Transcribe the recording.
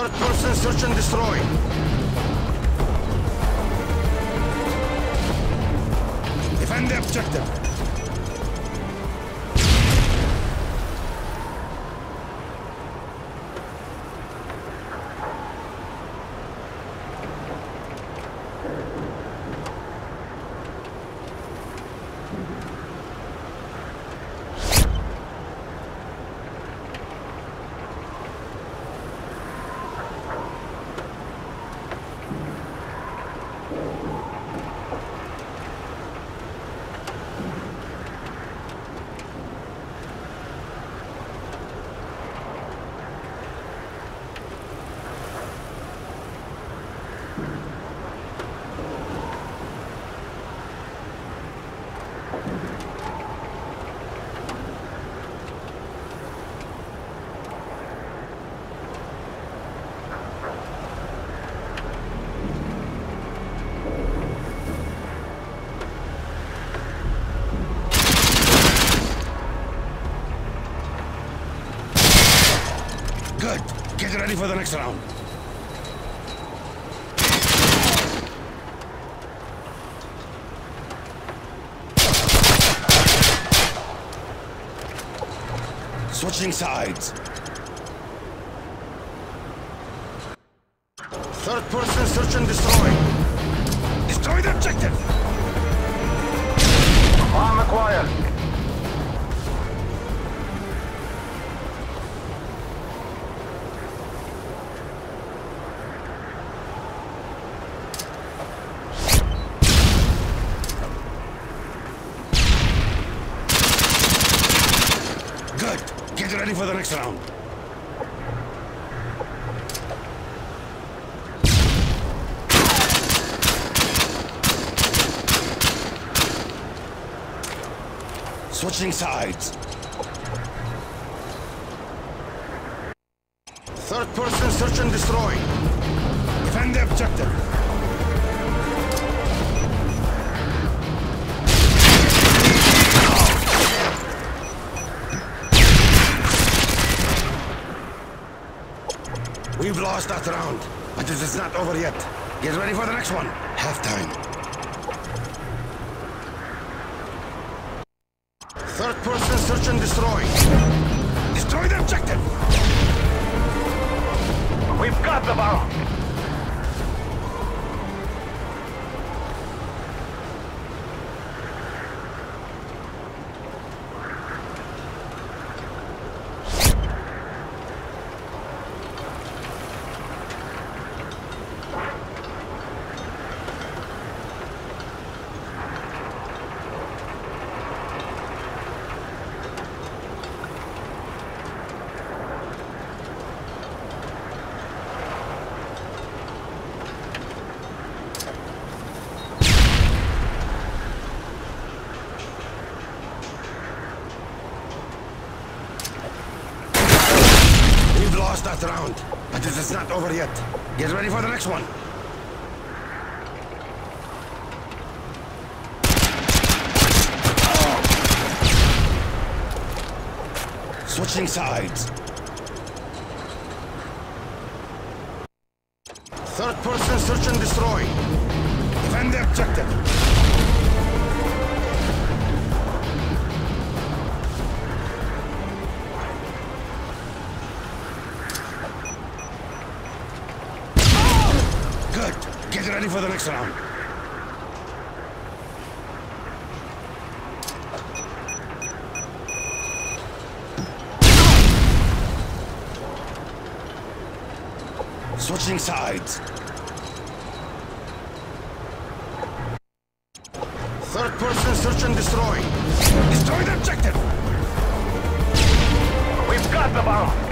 Third person search and destroy. Defend the objective. Get ready for the next round. Switching sides. Third person search and destroy. Destroy the objective. Get ready for the next round. Switching sides. Third person search and destroy. Defend the objective. Lost that round, but it is not over yet. Get ready for the next one. Halftime. Third person search and destroy. Destroy the objective. We've got the bomb. That round, but it is not over yet. Get ready for the next one. Switching sides. Third person search and destroy. Defend the objective. Ready for the next round. Switching sides. Third person search and destroy. Destroy the objective. We've got the bomb.